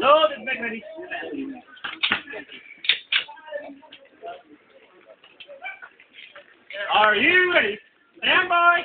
Load and back ready. Are you ready? Stand by.